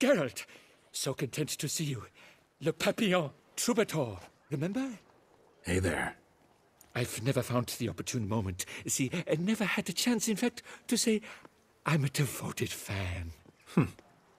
Geralt, so content to see you. Le Papillon, troubadour, remember? Hey there. I've never found the opportune moment. See, I never had a chance, in fact, to say I'm a devoted fan. Hmm.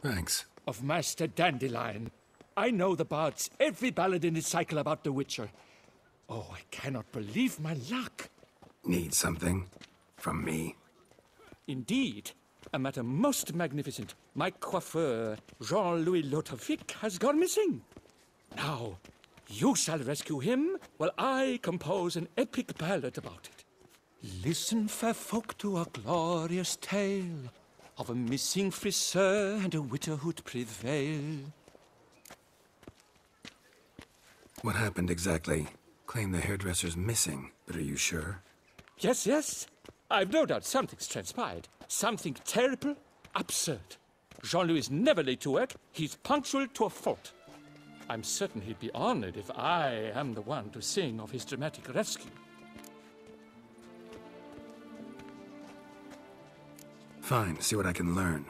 Thanks. Of Master Dandelion. I know the bards, every ballad in his cycle about the Witcher. Oh, I cannot believe my luck. Need something? From me? Indeed, a matter most magnificent. My coiffeur, Jean-Louis Ludovic, has gone missing. Now, you shall rescue him while I compose an epic ballad about it. Listen, fair folk, to a glorious tale of a missing friseur and a widowhood prevail. What happened exactly? Claim the hairdresser's missing, but are you sure? Yes, yes. I've no doubt something's transpired. Something terrible, absurd. Jean-Louis is never late to work. He's punctual to a fault. I'm certain he'd be honored if I am the one to sing of his dramatic rescue. Fine, see what I can learn.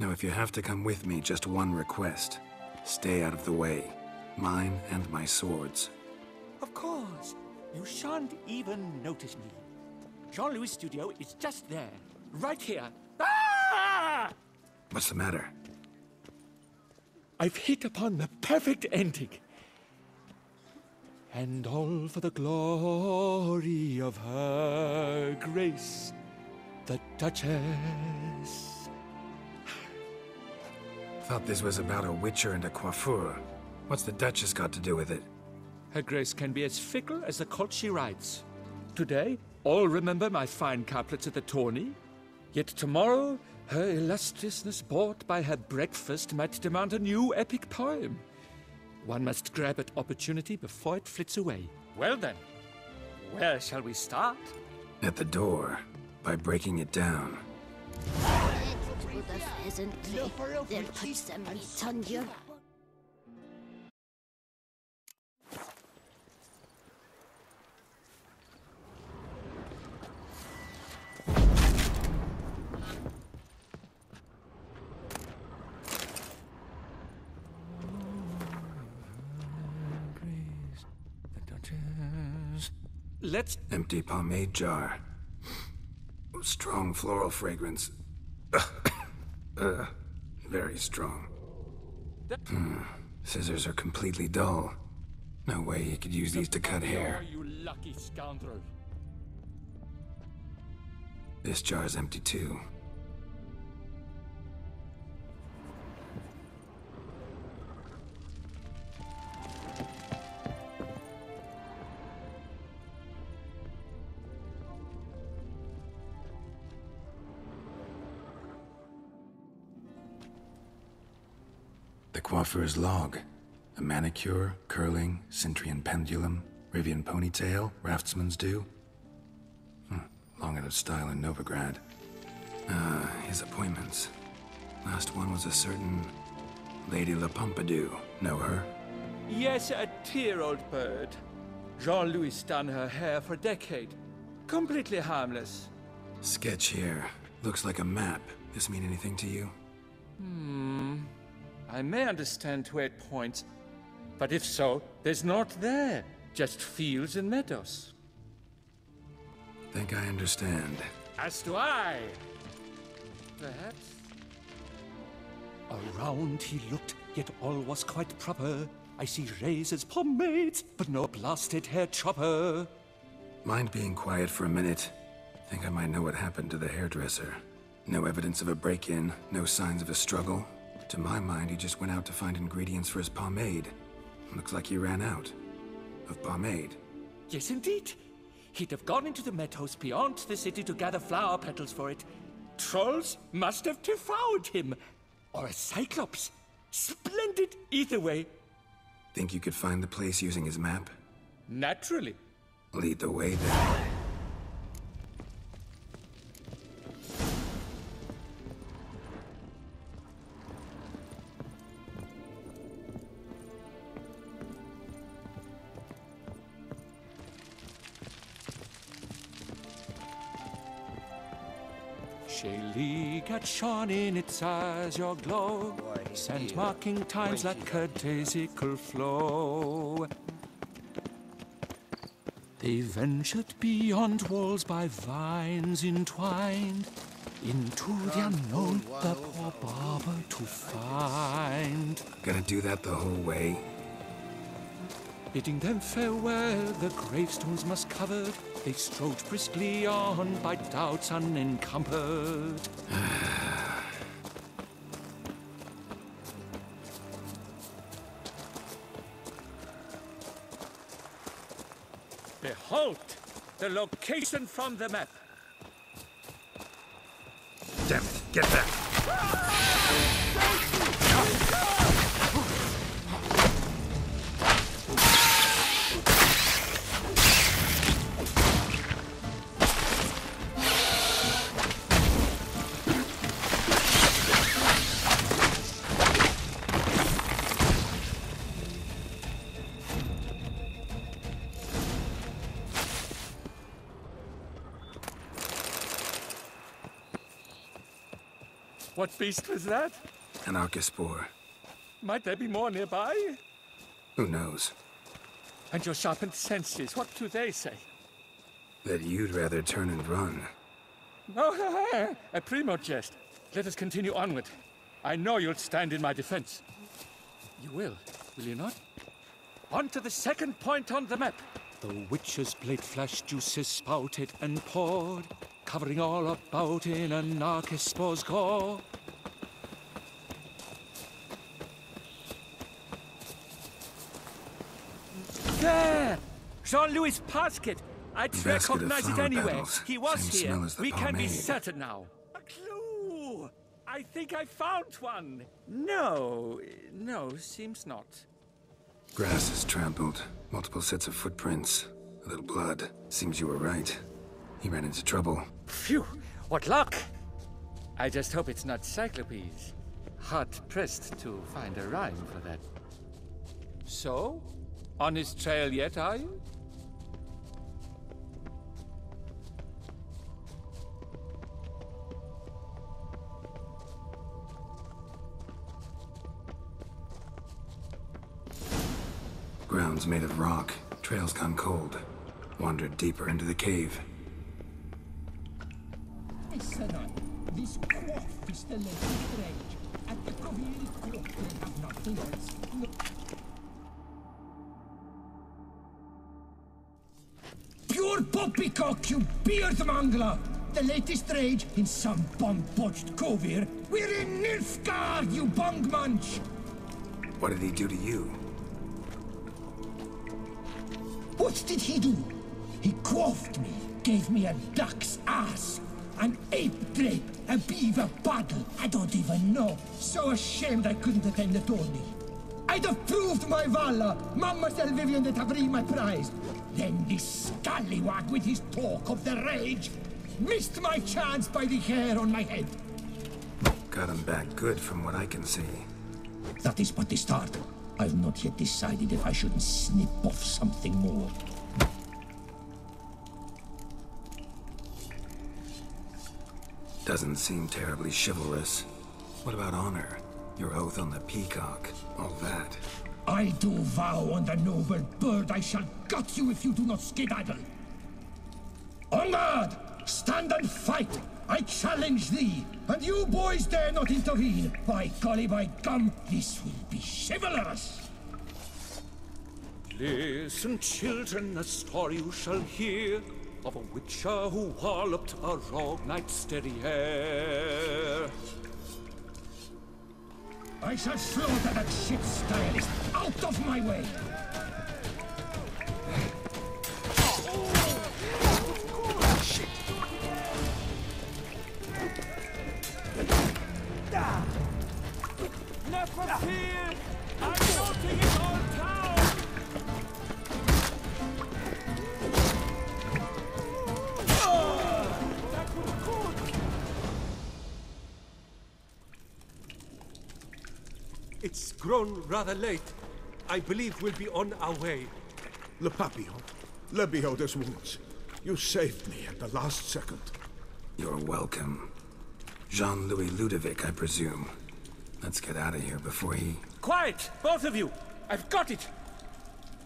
Now, if you have to come with me, just one request. Stay out of the way. Mine and my swords. Of course. You shan't even notice me. Jean-Louis' studio is just there. Right here. Ah! What's the matter? I've hit upon the perfect ending. And all for the glory of her grace, the Duchess. Thought this was about a witcher and a coiffeur. What's the Duchess got to do with it? Her grace can be as fickle as the colt she rides. Today, all remember my fine couplets at the tourney. Yet tomorrow, her illustriousness bought by her breakfast might demand a new epic poem. One must grab at opportunity before it flits away. Well then, where shall we start? At the door, by breaking it down. To the pheasantry, they'll put some meat on you. Grace, the Duchess. Let's Empty pomade jar. Strong floral fragrance. uh, very strong. Hmm. Scissors are completely dull. No way he could use these to cut hair. You lucky scoundrel. This jar's empty too. The coiffeur's log. A manicure, curling, Cintrian pendulum, Rivian ponytail, raftsman's due. Hmm, long out of style in Novigrad. Ah, his appointments. Last one was a certain Lady La Pompadour. Know her? Yes, a dear old bird. Jean-Louis done her hair for a decade. Completely harmless. Sketch here. Looks like a map. This mean anything to you? I may understand where it points, but if so, there's not there. Just fields and meadows. Think I understand. As do I. Perhaps. Around he looked, yet all was quite proper. I see razors, pomades, but no blasted hair chopper. Mind being quiet for a minute? Think I might know what happened to the hairdresser. No evidence of a break-in, no signs of a struggle. To my mind, he just went out to find ingredients for his pomade. Looks like he ran out. Of pomade. Yes, indeed. He'd have gone into the meadows beyond the city to gather flower petals for it. Trolls must have devoured him. Or a cyclops. Splendid either way. Think you could find the place using his map? Naturally. Lead the way then. Shaylee got shone in its azure glow, scent marking times like a daisical flow. They ventured beyond walls by vines entwined, into the unknown the poor barber to find. Gonna do that the whole way? Bidding them farewell, the gravestones must cover. They strode briskly on by doubts unencumbered. Behold the location from the map. Damn it, get back! Ah! What beast was that? An Archespore. Might there be more nearby? Who knows? And your sharpened senses, what do they say? That you'd rather turn and run. Oh, a primo jest. Let us continue onward. I know you'll stand in my defense. You will, will you not? On to the second point on the map. The witch's blade flash juices spouted and poured, covering all about in an Archespore's gore. There! Jean-Louis Pasquet! I'd Basket recognize it flower anywhere. petals. He was Same here. smell as We can be certain now. A clue! I think I found one. No, no, seems not. Grass is trampled. Multiple sets of footprints. A little blood. Seems you were right. He ran into trouble. Phew, what luck! I just hope it's not Cyclopes. Hard pressed to find a rhyme for that. So, on his trail yet, are you? Ground's made of rock. Trail's gone cold. Wandered deeper into the cave. Listen this quaff is the latest rage. At the Covil Court they have nothing else. No- Pure poppycock, you beard mangler! The latest rage in some bomb-botched covir. We're in Nilfgaard, you bung munch! What did he do to you? What did he do? He quaffed me, gave me a duck's ass, an ape drape, a beaver paddle. I don't even know. So ashamed I couldn't attend the tourney. I'd have proved my valor, Mademoiselle Vivienne de Tabris my prize. Then this scallywag with his talk of the rage missed my chance by the hair on my head. Got him back good from what I can see. That is but the start. I've not yet decided if I shouldn't snip off something more. Doesn't seem terribly chivalrous. What about honor? Your oath on the peacock? All that. I do vow on the noble bird I shall gut you if you do not skedaddle. On guard! Stand and fight! I challenge thee, and you boys dare not intervene. By golly, by gum, this will be chivalrous. Listen, children, a story you shall hear of a witcher who walloped a rogue knight's steady hair. I shall slaughter that shit stylist out of my way. Never fear! I'm grown rather late. I believe we'll be on our way. Le Papillon, le Beholder's wounds. You saved me at the last second. You're welcome. Jean-Louis Ludovic, I presume. Let's get out of here before he... Quiet, both of you! I've got it!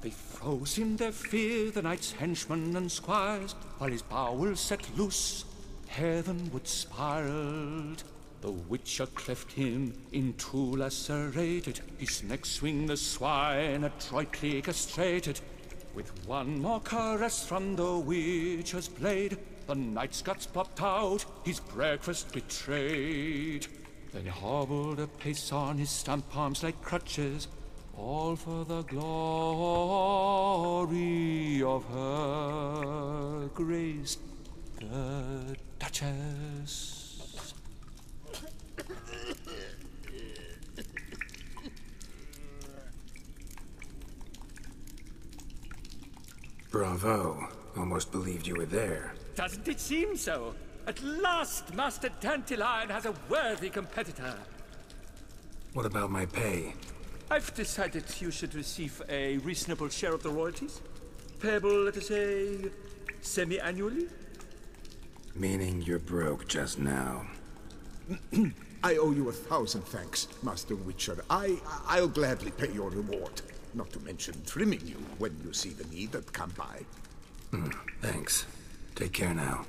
They froze in their fear, the knight's henchmen and squires, while his bowels set loose, heavenward spiraled. The witcher cleft him in two lacerated, his neck swing the swine adroitly castrated. With one more caress from the witcher's blade, the knight's guts popped out, his breakfast betrayed. Then hobbled a pace on his stump arms like crutches, all for the glory of her grace, the Duchess. Bravo. Almost believed you were there. Doesn't it seem so? At last, Master Dandelion has a worthy competitor. What about my pay? I've decided you should receive a reasonable share of the royalties. Payable, let us say, semi-annually? Meaning you're broke just now. I owe you a thousand thanks, Master Witcher. I, I'll gladly pay your reward. Not to mention trimming you when you see the need that come by. Hmm, thanks. Take care now.